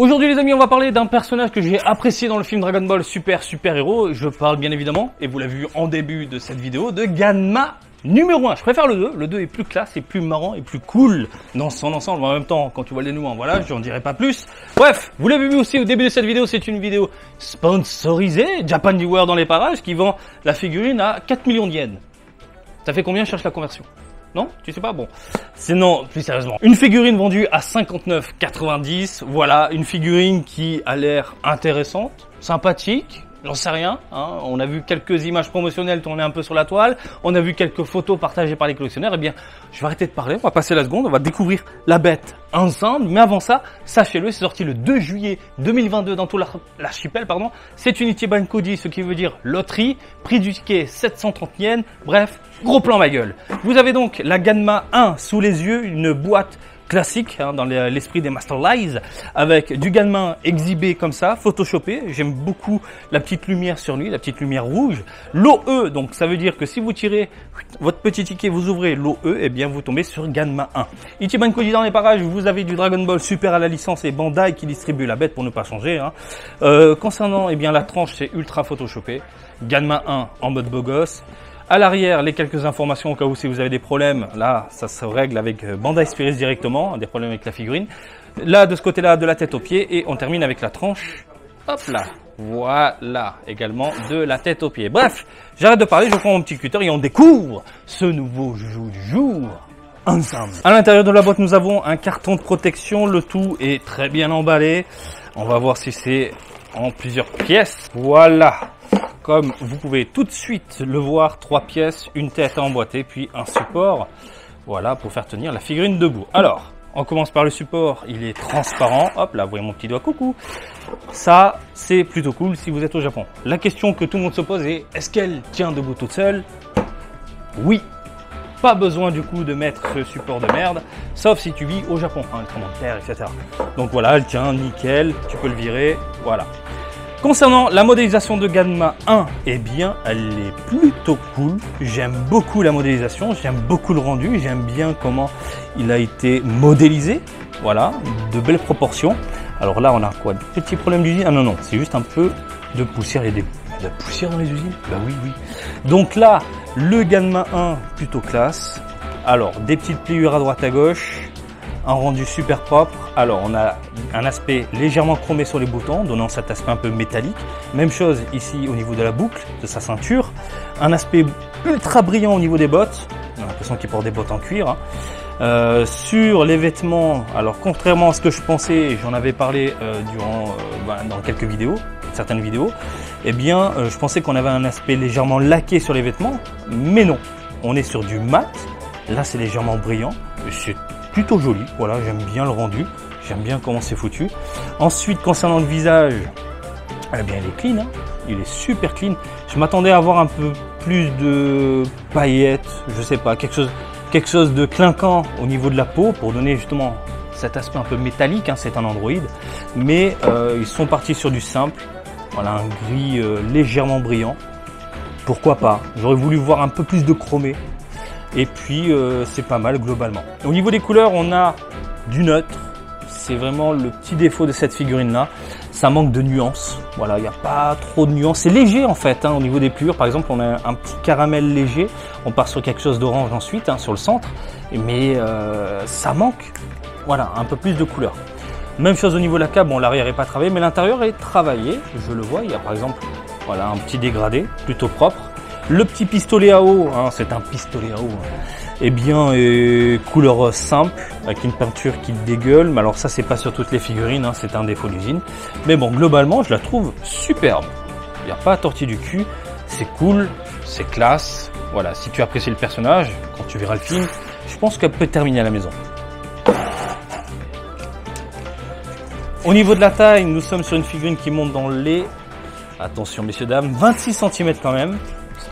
Aujourd'hui les amis, on va parler d'un personnage que j'ai apprécié dans le film Dragon Ball Super Super Héros. Je parle bien évidemment, et vous l'avez vu en début de cette vidéo, de Ganma numéro 1. Je préfère le 2. Le 2 est plus classe, et plus marrant et plus cool dans son ensemble. En même temps, quand tu vois le dénouement, voilà, j'en dirai pas plus. Bref, vous l'avez vu aussi au début de cette vidéo, c'est une vidéo sponsorisée. Japan Viewer dans les parages qui vend la figurine à 4 millions de yens. Ça fait combien cherche la conversion? Non? Tu sais pas? Bon. Sinon, plus sérieusement. Une figurine vendue à 59,90. Voilà, une figurine qui a l'air intéressante, sympathique, J'en sais rien. Hein. On a vu quelques images promotionnelles tourner un peu sur la toile. On a vu quelques photos partagées par les collectionneurs. Eh bien, je vais arrêter de parler. On va passer la seconde. On va découvrir la bête ensemble. Mais avant ça, sachez-le, c'est sorti le 2 juillet 2022 dans tout l'archipel. Pardon. C'est une Ichiban Kodi, ce qui veut dire loterie. Prix du ticket 730 yens. Bref, gros plan ma gueule. Vous avez donc la Ganma 1 sous les yeux, une boîte classique hein, dans l'esprit des Master Lies, avec du gamin exhibé comme ça, photoshopé. J'aime beaucoup la petite lumière sur lui, la petite lumière rouge. L'OE, donc ça veut dire que si vous tirez votre petit ticket, vous ouvrez l'OE, et eh bien vous tombez sur Ganma 1. Ichiban Koji dans les parages, vous avez du Dragon Ball Super à la licence et Bandai qui distribue la bête pour ne pas changer. Hein. Euh, concernant eh bien la tranche, c'est ultra photoshopé. Ganma 1 en mode beau gosse. À l'arrière, les quelques informations au cas où si vous avez des problèmes, là, ça se règle avec euh, Bandai Spirit directement, des problèmes avec la figurine. Là, de ce côté-là, de la tête aux pieds, et on termine avec la tranche. Hop là, voilà, également de la tête aux pieds. Bref, j'arrête de parler, je prends mon petit cutter et on découvre ce nouveau joujou du jour ensemble. À l'intérieur de la boîte, nous avons un carton de protection, le tout est très bien emballé. On va voir si c'est en plusieurs pièces. Voilà, comme vous pouvez tout de suite le voir, trois pièces, une tête à emboîter, puis un support. Voilà, pour faire tenir la figurine debout. Alors, on commence par le support, il est transparent. Hop là, vous voyez mon petit doigt, coucou. Ça, c'est plutôt cool si vous êtes au Japon. La question que tout le monde se pose est, est-ce qu'elle tient debout toute seule? Oui. Pas besoin du coup de mettre ce support de merde, sauf si tu vis au Japon, hein, le terre, etc. Donc voilà, elle tient nickel, tu peux le virer, voilà. Concernant la modélisation de Gamma 1, eh bien, elle est plutôt cool. J'aime beaucoup la modélisation, j'aime beaucoup le rendu, j'aime bien comment il a été modélisé. Voilà, de belles proportions. Alors là, on a quoi Des petits problèmes d'usine? Ah non, non, c'est juste un peu de poussière. Il y a des, de la poussière dans les usines? Bah oui, oui. Donc là, le Gamma 1, plutôt classe. Alors, des petites pliures à droite à gauche, un rendu super propre. Alors on a un aspect légèrement chromé sur les boutons, donnant cet aspect un peu métallique. Même chose ici au niveau de la boucle de sa ceinture. Un aspect ultra brillant au niveau des bottes. On a l'impression qu'il porte des bottes en cuir. Hein. Euh, sur les vêtements, alors contrairement à ce que je pensais, j'en avais parlé euh, durant euh, bah, dans quelques vidéos, certaines vidéos, eh bien je pensais qu'on avait un aspect légèrement laqué sur les vêtements, mais non, on est sur du mat. Là c'est légèrement brillant, plutôt joli. Voilà, j'aime bien le rendu. J'aime bien comment c'est foutu. Ensuite, concernant le visage, eh bien, il est clean. Hein. il est super clean. Je m'attendais à avoir un peu plus de paillettes, je sais pas, quelque chose, de clinquant au niveau de la peau pour donner justement cet aspect un peu métallique. Hein, c'est un Android, mais euh, ils sont partis sur du simple. Voilà, un gris euh, légèrement brillant. Pourquoi pas? J'aurais voulu voir un peu plus de chromé. Et puis euh, c'est pas mal globalement. Au niveau des couleurs, on a du neutre. C'est vraiment le petit défaut de cette figurine là. Ça manque de nuances. Voilà, il n'y a pas trop de nuances. C'est léger en fait hein, au niveau des plures. Par exemple, on a un petit caramel léger. On part sur quelque chose d'orange ensuite, hein, sur le centre. Mais euh, ça manque, voilà, un peu plus de couleur. Même chose au niveau de la cape, bon l'arrière est pas travaillé, mais l'intérieur est travaillé. Je le vois, il y a par exemple voilà, un petit dégradé plutôt propre. Le petit pistolet à eau, hein, c'est un pistolet à eau, hein. eh bien, est couleur simple, avec une peinture qui dégueule. Mais alors ça, c'est pas sur toutes les figurines, hein, c'est un défaut d'usine. Mais bon, globalement, je la trouve superbe. Il n'y a pas à tortiller du cul, c'est cool, c'est classe. Voilà, si tu apprécies le personnage, quand tu verras le film, je pense qu'elle peut terminer à la maison. Au niveau de la taille, nous sommes sur une figurine qui monte dans les... Attention messieurs dames, 26 cm quand même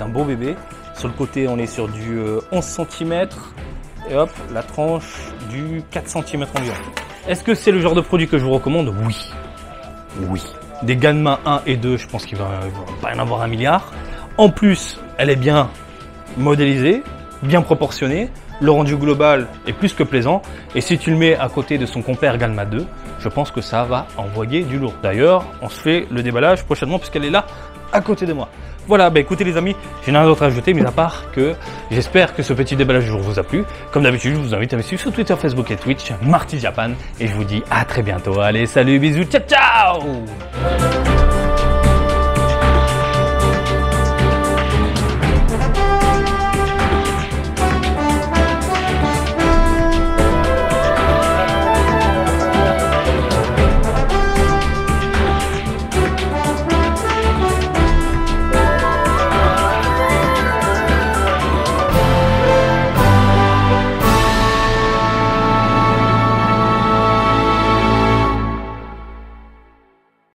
un beau bébé. Sur le côté, on est sur du 11 euh, cm. Et hop, la tranche du 4 cm environ. Est-ce que c'est le genre de produit que je vous recommande? Oui. Oui. Des Ganma 1 et 2, je pense qu'il va, pas en avoir un milliard. En plus, elle est bien modélisée, bien proportionnée. Le rendu global est plus que plaisant. Et si tu le mets à côté de son compère Galma 2, je pense que ça va envoyer du lourd. D'ailleurs, on se fait le déballage prochainement puisqu'elle est là à côté de moi. Voilà, bah écoutez les amis, j'ai rien d'autre à ajouter, mais à part que j'espère que ce petit déballage du jour vous a plu. Comme d'habitude, je vous invite à me suivre sur Twitter, Facebook et Twitch, Marty Japan, et je vous dis à très bientôt. Allez, salut, bisous, ciao ciao